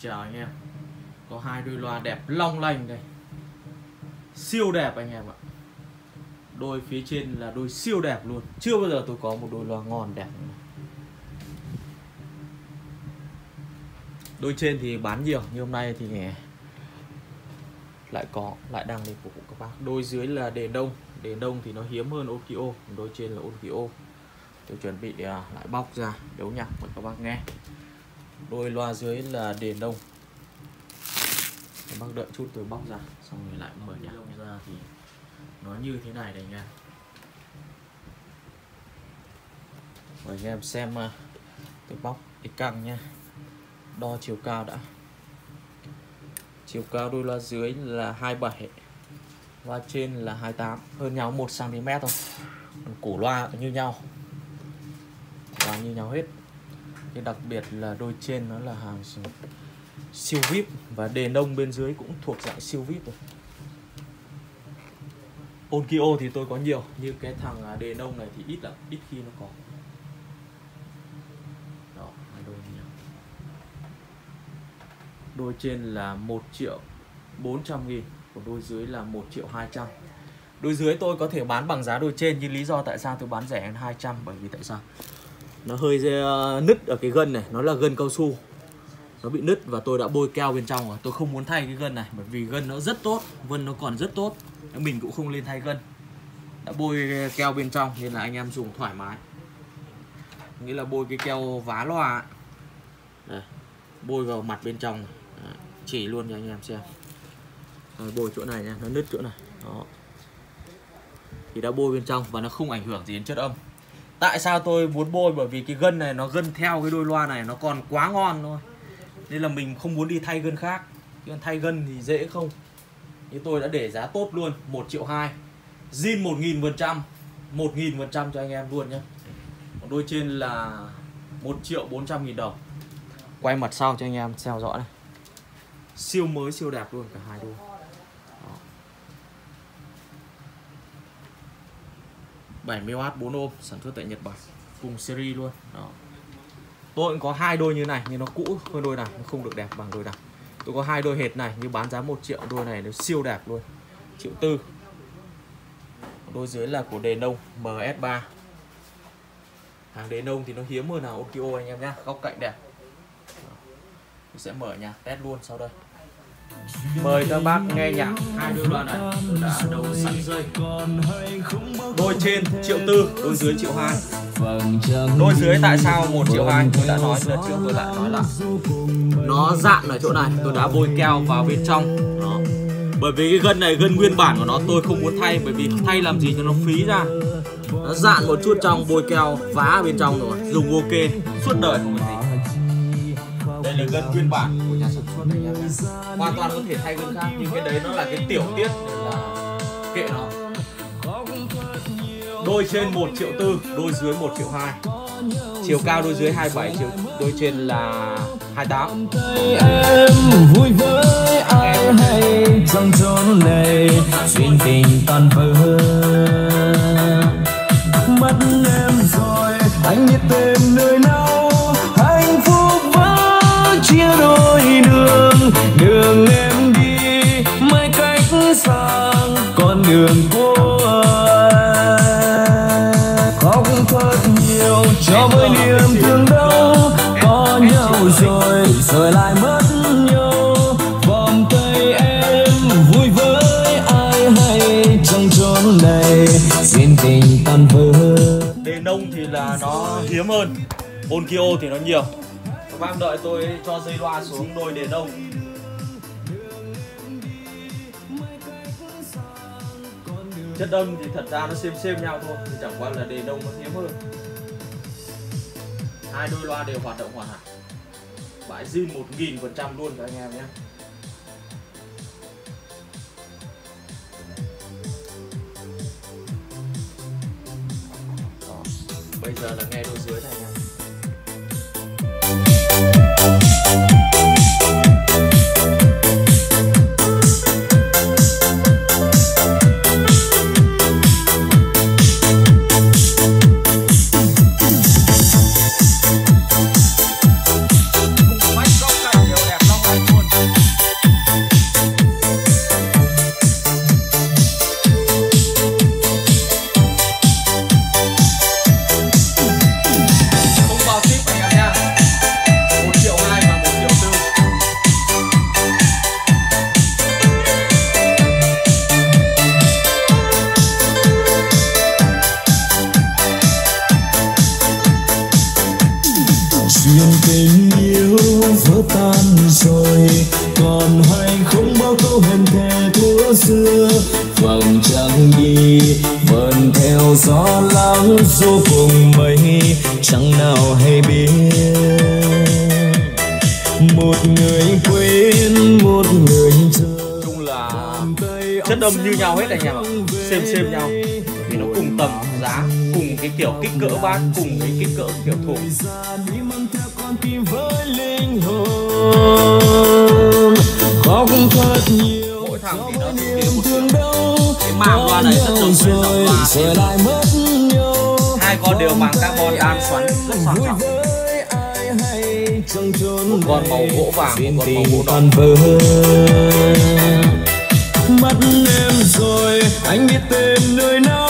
chào anh em có hai đôi loa đẹp long lanh đây. Siêu đẹp anh em ạ. Đôi phía trên là đôi siêu đẹp luôn. Chưa bao giờ tôi có một đôi loa ngon đẹp đôi trên thì bán nhiều như hôm nay thì lại có, lại đang để phục vụ các bác. Đôi dưới là đền đông đền đông thì nó hiếm hơn Okio đôi trên là Okio. Tôi chuẩn bị à, lại bóc ra, đấu nhạc cho các bác nghe đôi loa dưới là đền đông. Các bác đợi chút tôi bóc ra xong rồi lại mở nhạc ra thì nó như thế này đây anh em. Mời anh em xem à, tôi bóc cái căng nha đo chiều cao đã. Chiều cao đôi loa dưới là 27 loa trên là 28 hơn nhau 1 cm thôi. Cổ loa như nhau. Loa như nhau hết cái đặc biệt là đôi trên nó là hàng siêu vip và đền đông bên dưới cũng thuộc dạng siêu vip rồi. Onkyo thì tôi có nhiều như cái thằng à, đền đông này thì ít lắm, ít khi nó có. Đó đôi nhiều. đôi trên là 1 triệu 400 nghìn, còn đôi dưới là 1 triệu 200 đôi dưới tôi có thể bán bằng giá đôi trên, nhưng lý do tại sao tôi bán rẻ hơn 200 bởi vì tại sao? Nó hơi ờ, nứt ở cái gân này nó là gân cao su. Nó bị nứt và tôi đã bôi keo bên trong rồi. Tôi không muốn thay cái gân này bởi vì gân nó rất tốt vân nó còn rất tốt. Mình cũng không lên thay gân. Đã bôi keo bên trong nên là anh em dùng thoải mái. Nghĩa là bôi cái keo vá loa Đây, bôi vào mặt bên trong Đấy, chỉ luôn cho anh em xem. Rồi, bôi chỗ này nha nó nứt chỗ này. Đó. Thì đã bôi bên trong và nó không ảnh hưởng gì đến chất âm tại sao tôi muốn bôi? Bởi vì cái gân này nó gân theo cái đôi loa này, nó còn quá ngon thôi. Nên là mình không muốn đi thay gân khác. Nhưng thay gân thì dễ không. Như tôi đã để giá tốt luôn 1 triệu 2 zin 1 nghìn phần trăm 1 nghìn phần trăm cho anh em luôn nhé Còn đôi trên là 1 triệu 400 nghìn đồng. Quay mặt sau cho anh em theo dõi này. Siêu mới, siêu đẹp luôn cả hai đôi. 70W 4 ôm, sản xuất tại Nhật Bản, cùng series luôn. Đó. tôi cũng có hai đôi như này, nhưng nó cũ hơn đôi này nó không được đẹp bằng đôi này tôi có hai đôi hệt này, nhưng bán giá 1 triệu, đôi này nó siêu đẹp luôn. Triệu tư. Đôi dưới là của đề nông MS3 hàng đề nông thì nó hiếm hơn nào Okio anh em nhá, góc cạnh đẹp. Tôi sẽ mở nhà test luôn sau đây mời các bác nghe nhạc hai đôi đoạn này. Tôi đã đầu sẵn dây đôi trên triệu tư, đôi dưới triệu hai. Đôi dưới tại sao một triệu hai? Tôi đã nói lần trước tôi lại nói là nó dạn ở chỗ này, tôi đã bôi keo vào bên trong. Đó. bởi vì cái gân này, gân nguyên bản của nó tôi không muốn thay, bởi vì thay làm gì cho nó phí ra. Nó dạn một chút trong, bôi keo, vá bên trong rồi. Dùng ok, suốt đời không có gì đây là gân nguyên bản của nhà sản hoàn toàn có thể thay gân khác, nhưng cái đấy nó là cái tiểu tiết nên là kệ nó. Đôi trên 1 triệu tư, đôi dưới 1 triệu hai. Chiều cao đôi dưới 27 chiều đôi trên là 28 em vui với ai hay trong chốn này duyên tình tan vỡ. Đường của anh khóc thật nhiều, cho với niềm thương đau. Có nhau rồi rồi lại mất nhau. Vòng tay em vui với ai hay trong chốn này. Duyên tình tan vỡ. Đền nông thì là nó hiếm hơn Onkyo thì nó nhiều. Các bác đợi tôi cho dây loa xuống đôi đền nông chất âm thì thật ra nó xem xem nhau thôi thì chẳng qua là đề đông nó hiếm hơn. Hai đôi loa đều hoạt động hoàn hảo. Bãi zin một nghìn phần trăm luôn các anh em nhé. Bây giờ là nghe đôi dưới này nhé. duyên tình yêu vỡ tan rồi còn hay không bao câu hẹn thề thuở xưa. Vòng trăng đi vẫn theo gió lắng vô cùng mây chẳng nào hay biết. Một người quên một người thương chung là chất âm như nhau hết anh em ạ. xem xem nhau. Vì nó cùng tầm giá cùng cái kiểu kích cỡ bát cùng cái kích cỡ kiểu thùng mỗi thằng thì nó niềm một kiểu cái màng loa này rất giống với dòng loa rồi lại hai con đều mang carbon đan xoắn rất sang trọng. Một con màu gỗ vàng, một con màu gỗ đỏ. Mất em rồi, anh biết tên nơi nào?